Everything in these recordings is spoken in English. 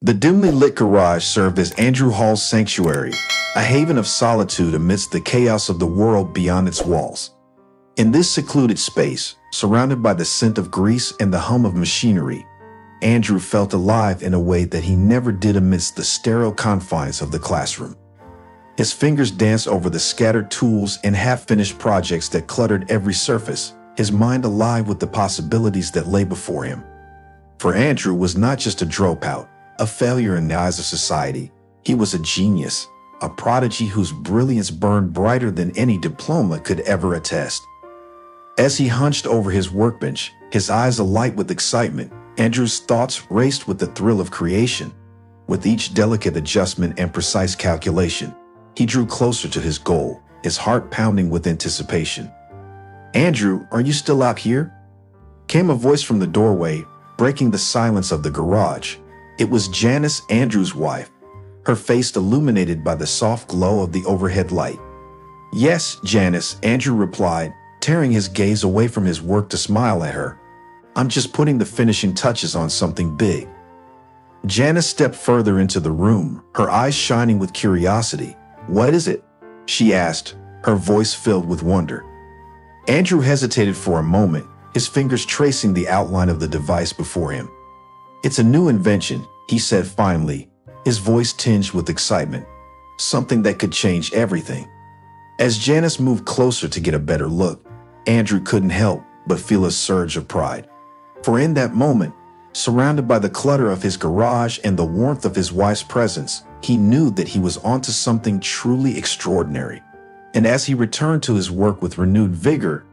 The dimly lit garage served as Andrew Hall's sanctuary, a haven of solitude amidst the chaos of the world beyond its walls. In this secluded space, surrounded by the scent of grease and the hum of machinery, Andrew felt alive in a way that he never did amidst the sterile confines of the classroom. His fingers danced over the scattered tools and half-finished projects that cluttered every surface, his mind alive with the possibilities that lay before him. For Andrew was not just a dropout, a failure in the eyes of society. He was a genius, a prodigy whose brilliance burned brighter than any diploma could ever attest. As he hunched over his workbench, his eyes alight with excitement, Andrew's thoughts raced with the thrill of creation. With each delicate adjustment and precise calculation, he drew closer to his goal, his heart pounding with anticipation. Andrew, are you still out here? Came a voice from the doorway, breaking the silence of the garage. It was Janice, Andrew's wife, her face illuminated by the soft glow of the overhead light. Yes, Janice, Andrew replied, tearing his gaze away from his work to smile at her. I'm just putting the finishing touches on something big. Janice stepped further into the room, her eyes shining with curiosity. What is it? She asked, her voice filled with wonder. Andrew hesitated for a moment, his fingers tracing the outline of the device before him. It's a new invention, he said finally, his voice tinged with excitement. Something that could change everything. As Janice moved closer to get a better look, Andrew couldn't help but feel a surge of pride. For in that moment, surrounded by the clutter of his garage and the warmth of his wife's presence, he knew that he was onto something truly extraordinary. And as he returned to his work with renewed vigor,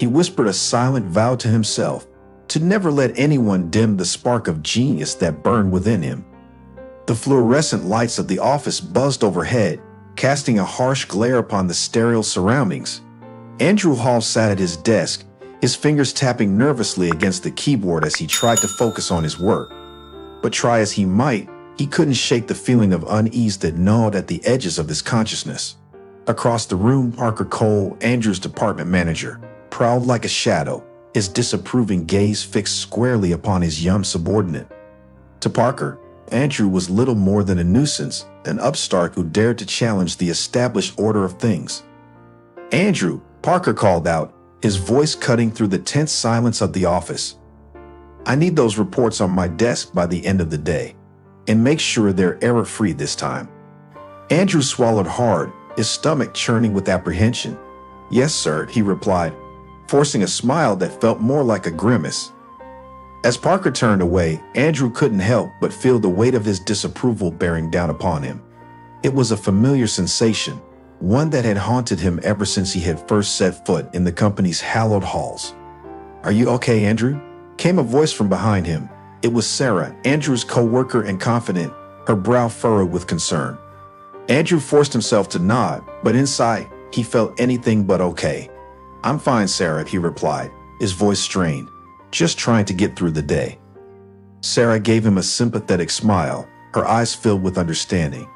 he whispered a silent vow to himself to never let anyone dim the spark of genius that burned within him. The fluorescent lights of the office buzzed overhead, casting a harsh glare upon the sterile surroundings. Andrew Hall sat at his desk, his fingers tapping nervously against the keyboard as he tried to focus on his work. But try as he might, he couldn't shake the feeling of unease that gnawed at the edges of his consciousness. Across the room, Parker Cole, Andrew's department manager, prowled like a shadow, his disapproving gaze fixed squarely upon his young subordinate. To Parker, Andrew was little more than a nuisance, an upstart who dared to challenge the established order of things. Andrew, Parker called out, his voice cutting through the tense silence of the office. I need those reports on my desk by the end of the day and make sure they're error free this time. Andrew swallowed hard, his stomach churning with apprehension. Yes, sir, he replied, forcing a smile that felt more like a grimace. As Parker turned away, Andrew couldn't help but feel the weight of his disapproval bearing down upon him. It was a familiar sensation, one that had haunted him ever since he had first set foot in the company's hallowed halls. Are you okay, Andrew? Came a voice from behind him, it was Sarah, Andrew's co-worker and confidant, her brow furrowed with concern. Andrew forced himself to nod, but inside, he felt anything but okay. I'm fine, Sarah, he replied, his voice strained, just trying to get through the day. Sarah gave him a sympathetic smile, her eyes filled with understanding.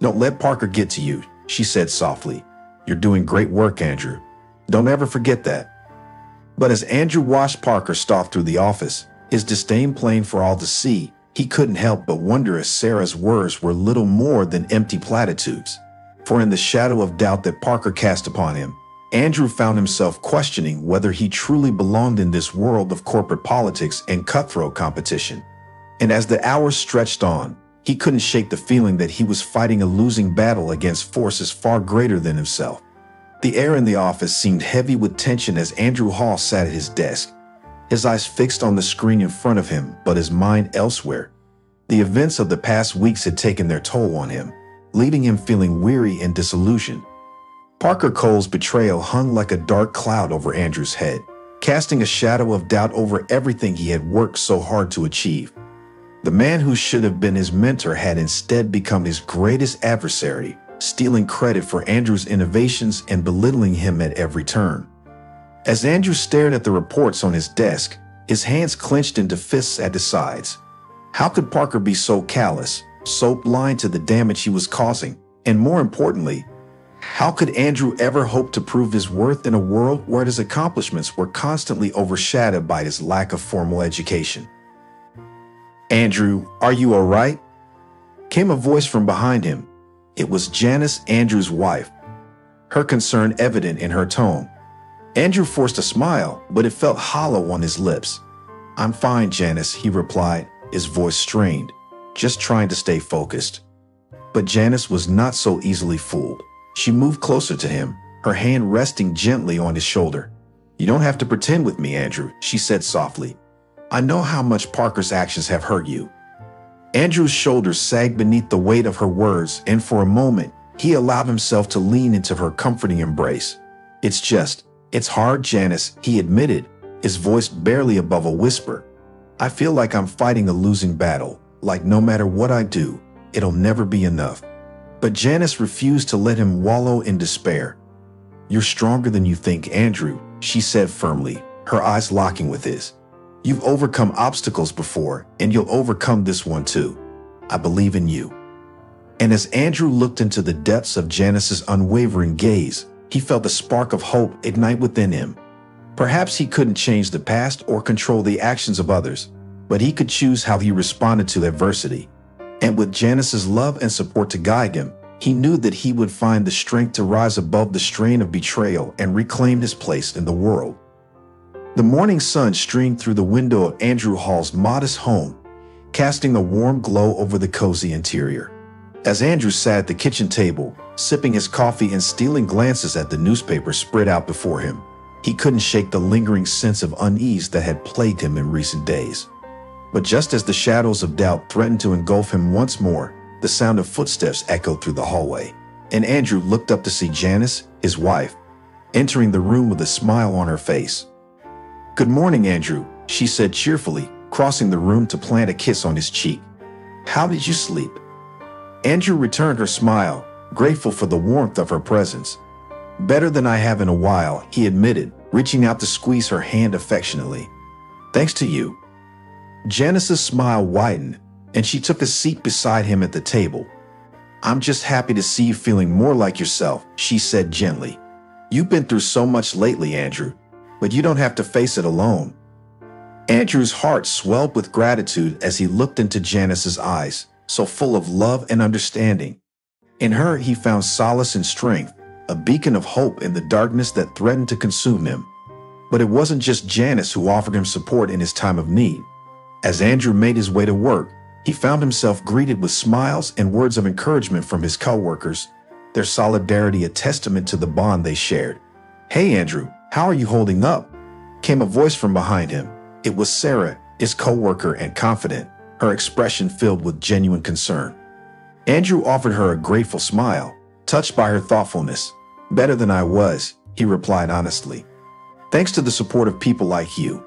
Don't let Parker get to you, she said softly. You're doing great work, Andrew. Don't ever forget that. But as Andrew watched Parker stalk through the office, his disdain plain for all to see, he couldn't help but wonder if Sarah's words were little more than empty platitudes. For in the shadow of doubt that Parker cast upon him, Andrew found himself questioning whether he truly belonged in this world of corporate politics and cutthroat competition. And as the hours stretched on, he couldn't shake the feeling that he was fighting a losing battle against forces far greater than himself. The air in the office seemed heavy with tension as Andrew Hall sat at his desk, his eyes fixed on the screen in front of him, but his mind elsewhere. The events of the past weeks had taken their toll on him, leaving him feeling weary and disillusioned. Parker Cole's betrayal hung like a dark cloud over Andrew's head, casting a shadow of doubt over everything he had worked so hard to achieve. The man who should have been his mentor had instead become his greatest adversary, stealing credit for Andrew's innovations and belittling him at every turn. As Andrew stared at the reports on his desk, his hands clenched into fists at his sides. How could Parker be so callous, so blind to the damage he was causing? And more importantly, how could Andrew ever hope to prove his worth in a world where his accomplishments were constantly overshadowed by his lack of formal education? Andrew, are you all right? came a voice from behind him. It was Janice, Andrew's wife, her concern evident in her tone. Andrew forced a smile, but it felt hollow on his lips. I'm fine, Janice, he replied, his voice strained, just trying to stay focused. But Janice was not so easily fooled. She moved closer to him, her hand resting gently on his shoulder. You don't have to pretend with me, Andrew, she said softly. I know how much Parker's actions have hurt you. Andrew's shoulders sagged beneath the weight of her words, and for a moment, he allowed himself to lean into her comforting embrace. It's just, it's hard, Janice, he admitted, his voice barely above a whisper. I feel like I'm fighting a losing battle, like no matter what I do, it'll never be enough. But Janice refused to let him wallow in despair. You're stronger than you think, Andrew, she said firmly, her eyes locking with his. You've overcome obstacles before, and you'll overcome this one too. I believe in you. And as Andrew looked into the depths of Janice's unwavering gaze, he felt a spark of hope ignite within him. Perhaps he couldn't change the past or control the actions of others, but he could choose how he responded to adversity. And with Janice's love and support to guide him, he knew that he would find the strength to rise above the strain of betrayal and reclaim his place in the world. The morning sun streamed through the window of Andrew Hall's modest home, casting a warm glow over the cozy interior. As Andrew sat at the kitchen table, sipping his coffee and stealing glances at the newspaper spread out before him, he couldn't shake the lingering sense of unease that had plagued him in recent days. But just as the shadows of doubt threatened to engulf him once more, the sound of footsteps echoed through the hallway, and Andrew looked up to see Janice, his wife, entering the room with a smile on her face. Good morning, Andrew, she said cheerfully, crossing the room to plant a kiss on his cheek. How did you sleep? Andrew returned her smile, grateful for the warmth of her presence. Better than I have in a while, he admitted, reaching out to squeeze her hand affectionately. Thanks to you, Janice's smile widened, and she took a seat beside him at the table. I'm just happy to see you feeling more like yourself, she said gently. You've been through so much lately, Andrew, but you don't have to face it alone. Andrew's heart swelled with gratitude as he looked into Janice's eyes, so full of love and understanding. In her, he found solace and strength, a beacon of hope in the darkness that threatened to consume him. But it wasn't just Janice who offered him support in his time of need. As Andrew made his way to work, he found himself greeted with smiles and words of encouragement from his coworkers, their solidarity a testament to the bond they shared. Hey, Andrew, how are you holding up? Came a voice from behind him. It was Sarah, his coworker and confident, her expression filled with genuine concern. Andrew offered her a grateful smile, touched by her thoughtfulness. Better than I was, he replied honestly. Thanks to the support of people like you,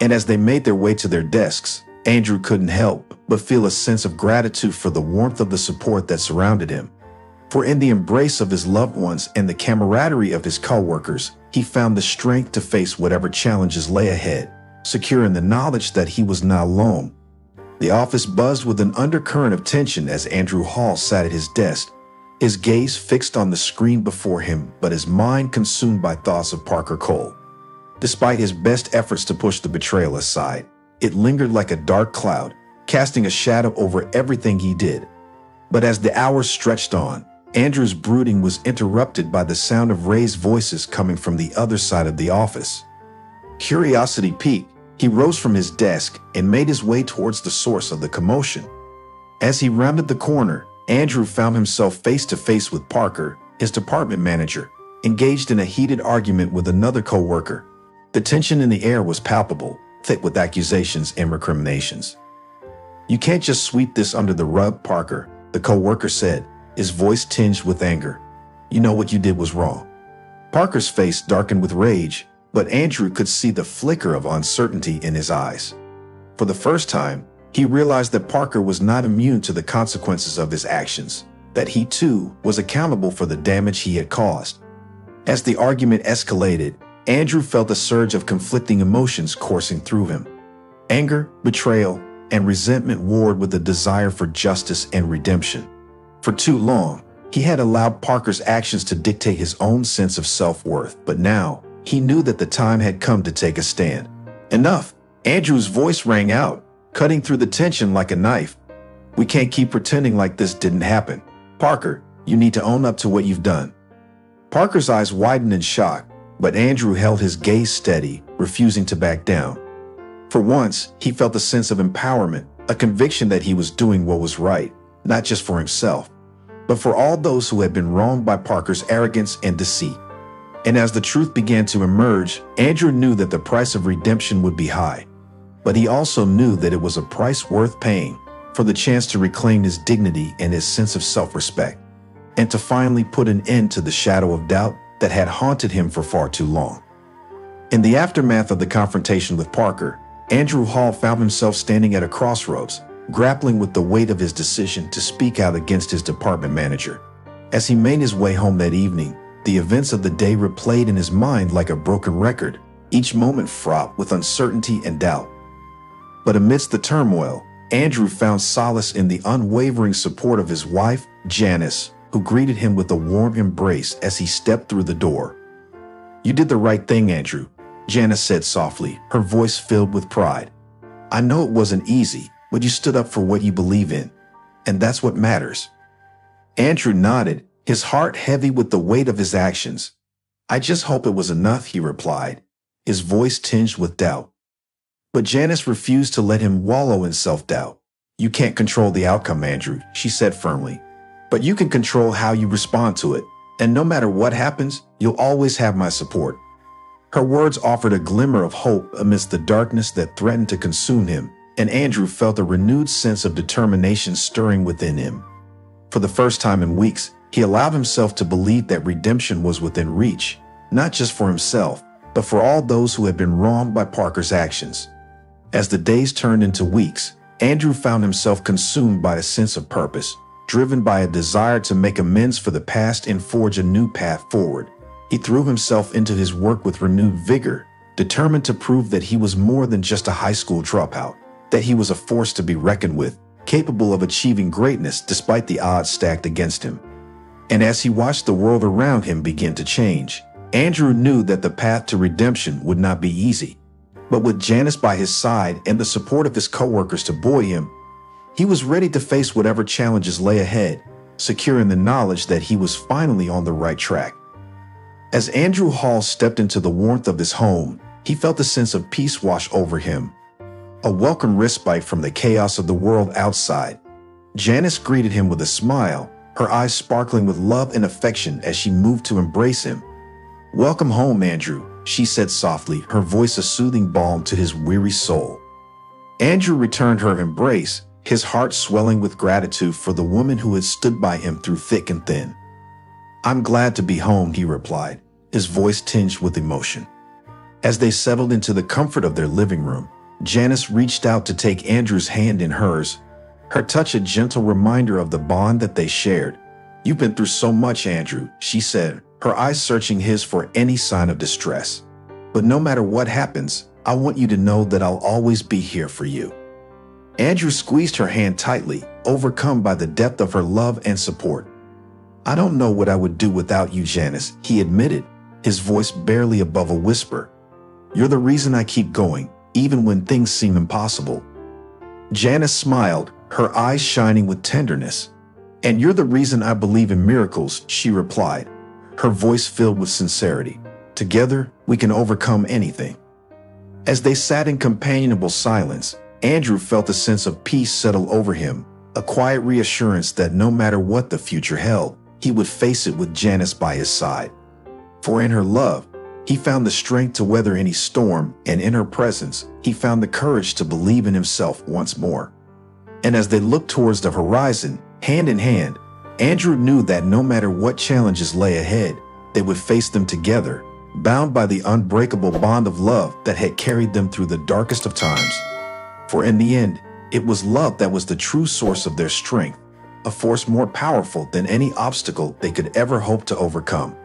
and as they made their way to their desks, Andrew couldn't help but feel a sense of gratitude for the warmth of the support that surrounded him. For in the embrace of his loved ones and the camaraderie of his coworkers, he found the strength to face whatever challenges lay ahead, secure in the knowledge that he was not alone. The office buzzed with an undercurrent of tension as Andrew Hall sat at his desk, his gaze fixed on the screen before him, but his mind consumed by thoughts of Parker Cole. Despite his best efforts to push the betrayal aside, it lingered like a dark cloud, casting a shadow over everything he did. But as the hours stretched on, Andrew's brooding was interrupted by the sound of raised voices coming from the other side of the office. Curiosity piqued, he rose from his desk and made his way towards the source of the commotion. As he rounded the corner, Andrew found himself face to face with Parker, his department manager, engaged in a heated argument with another coworker. The tension in the air was palpable, thick with accusations and recriminations. You can't just sweep this under the rug, Parker, the co-worker said, his voice tinged with anger. You know what you did was wrong. Parker's face darkened with rage, but Andrew could see the flicker of uncertainty in his eyes. For the first time, he realized that Parker was not immune to the consequences of his actions, that he too was accountable for the damage he had caused. As the argument escalated, Andrew felt a surge of conflicting emotions coursing through him. Anger, betrayal, and resentment warred with a desire for justice and redemption. For too long, he had allowed Parker's actions to dictate his own sense of self-worth, but now he knew that the time had come to take a stand. Enough! Andrew's voice rang out, cutting through the tension like a knife. We can't keep pretending like this didn't happen. Parker, you need to own up to what you've done. Parker's eyes widened in shock, but Andrew held his gaze steady, refusing to back down. For once, he felt a sense of empowerment, a conviction that he was doing what was right, not just for himself, but for all those who had been wronged by Parker's arrogance and deceit. And as the truth began to emerge, Andrew knew that the price of redemption would be high. But he also knew that it was a price worth paying for the chance to reclaim his dignity and his sense of self-respect, and to finally put an end to the shadow of doubt that had haunted him for far too long. In the aftermath of the confrontation with Parker, Andrew Hall found himself standing at a crossroads, grappling with the weight of his decision to speak out against his department manager. As he made his way home that evening, the events of the day replayed in his mind like a broken record, each moment fraught with uncertainty and doubt. But amidst the turmoil, Andrew found solace in the unwavering support of his wife, Janice, who greeted him with a warm embrace as he stepped through the door. You did the right thing, Andrew, Janice said softly, her voice filled with pride. I know it wasn't easy, but you stood up for what you believe in, and that's what matters. Andrew nodded, his heart heavy with the weight of his actions. I just hope it was enough, he replied, his voice tinged with doubt. But Janice refused to let him wallow in self-doubt. You can't control the outcome, Andrew, she said firmly. But you can control how you respond to it. And no matter what happens, you'll always have my support. Her words offered a glimmer of hope amidst the darkness that threatened to consume him, and Andrew felt a renewed sense of determination stirring within him. For the first time in weeks, he allowed himself to believe that redemption was within reach, not just for himself, but for all those who had been wronged by Parker's actions. As the days turned into weeks, Andrew found himself consumed by a sense of purpose, driven by a desire to make amends for the past and forge a new path forward. He threw himself into his work with renewed vigor, determined to prove that he was more than just a high school dropout, that he was a force to be reckoned with, capable of achieving greatness despite the odds stacked against him. And as he watched the world around him begin to change, Andrew knew that the path to redemption would not be easy. But with Janice by his side and the support of his coworkers to buoy him, he was ready to face whatever challenges lay ahead, secure in the knowledge that he was finally on the right track. As Andrew Hall stepped into the warmth of his home, he felt a sense of peace wash over him, a welcome respite from the chaos of the world outside. Janice greeted him with a smile, her eyes sparkling with love and affection as she moved to embrace him. Welcome home, Andrew, she said softly, her voice a soothing balm to his weary soul. Andrew returned her embrace, his heart swelling with gratitude for the woman who had stood by him through thick and thin. I'm glad to be home, he replied, his voice tinged with emotion. As they settled into the comfort of their living room, Janice reached out to take Andrew's hand in hers, her touch a gentle reminder of the bond that they shared. You've been through so much, Andrew, she said, her eyes searching his for any sign of distress. But no matter what happens, I want you to know that I'll always be here for you. Andrew squeezed her hand tightly, overcome by the depth of her love and support. I don't know what I would do without you, Janice, he admitted, his voice barely above a whisper. You're the reason I keep going, even when things seem impossible. Janice smiled, her eyes shining with tenderness. And you're the reason I believe in miracles, she replied, her voice filled with sincerity. Together, we can overcome anything. As they sat in companionable silence, Andrew felt a sense of peace settle over him, a quiet reassurance that no matter what the future held, he would face it with Janice by his side. For in her love, he found the strength to weather any storm, and in her presence, he found the courage to believe in himself once more. And as they looked towards the horizon, hand in hand, Andrew knew that no matter what challenges lay ahead, they would face them together, bound by the unbreakable bond of love that had carried them through the darkest of times. For in the end, it was love that was the true source of their strength, a force more powerful than any obstacle they could ever hope to overcome.